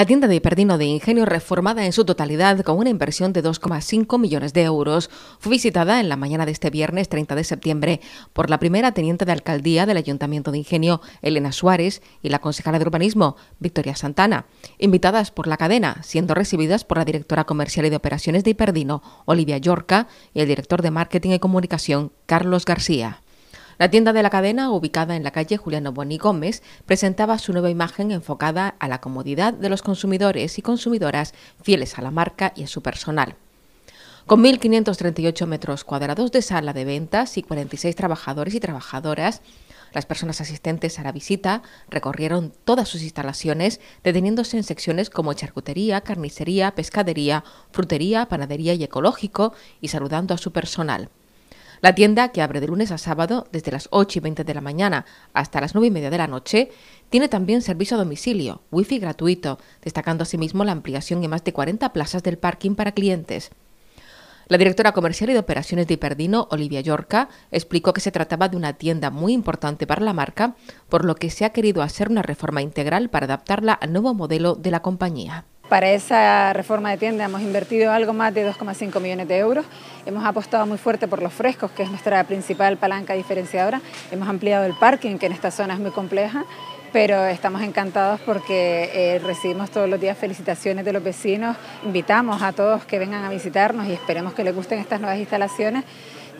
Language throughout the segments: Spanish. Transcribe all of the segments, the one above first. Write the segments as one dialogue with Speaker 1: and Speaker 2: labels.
Speaker 1: La tienda de Hiperdino de Ingenio, reformada en su totalidad con una inversión de 2,5 millones de euros, fue visitada en la mañana de este viernes 30 de septiembre por la primera teniente de alcaldía del Ayuntamiento de Ingenio, Elena Suárez, y la concejala de urbanismo, Victoria Santana, invitadas por la cadena, siendo recibidas por la directora comercial y de operaciones de Hiperdino, Olivia Yorca, y el director de marketing y comunicación, Carlos García. La tienda de la cadena, ubicada en la calle Juliano Boni Gómez, presentaba su nueva imagen enfocada a la comodidad de los consumidores y consumidoras fieles a la marca y a su personal. Con 1.538 metros cuadrados de sala de ventas y 46 trabajadores y trabajadoras, las personas asistentes a la visita recorrieron todas sus instalaciones, deteniéndose en secciones como charcutería, carnicería, pescadería, frutería, panadería y ecológico, y saludando a su personal. La tienda, que abre de lunes a sábado desde las 8 y 20 de la mañana hasta las 9 y media de la noche, tiene también servicio a domicilio, wifi gratuito, destacando asimismo la ampliación en más de 40 plazas del parking para clientes. La directora comercial y de operaciones de Hiperdino, Olivia Yorca, explicó que se trataba de una tienda muy importante para la marca, por lo que se ha querido hacer una reforma integral para adaptarla al nuevo modelo de la compañía.
Speaker 2: Para esa reforma de tienda hemos invertido algo más de 2,5 millones de euros. Hemos apostado muy fuerte por los frescos, que es nuestra principal palanca diferenciadora. Hemos ampliado el parking, que en esta zona es muy compleja, pero estamos encantados porque eh, recibimos todos los días felicitaciones de los vecinos. Invitamos a todos que vengan a visitarnos y esperemos que les gusten estas nuevas instalaciones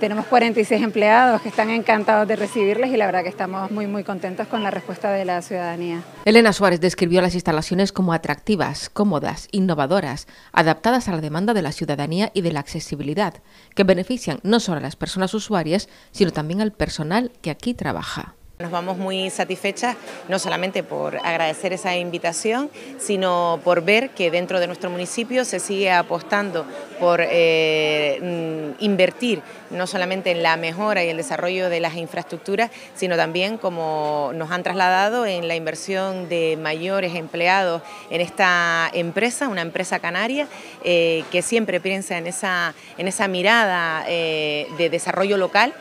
Speaker 2: tenemos 46 empleados que están encantados de recibirles y la verdad que estamos muy muy contentos con la respuesta de la ciudadanía.
Speaker 1: Elena Suárez describió las instalaciones como atractivas, cómodas, innovadoras, adaptadas a la demanda de la ciudadanía y de la accesibilidad, que benefician no solo a las personas usuarias, sino también al personal que aquí trabaja.
Speaker 3: Nos vamos muy satisfechas, no solamente por agradecer esa invitación, sino por ver que dentro de nuestro municipio se sigue apostando por eh, mm, invertir no solamente en la mejora y el desarrollo de las infraestructuras, sino también, como nos han trasladado, en la inversión de mayores empleados en esta empresa, una empresa canaria, eh, que siempre piensa en esa, en esa mirada eh, de desarrollo local.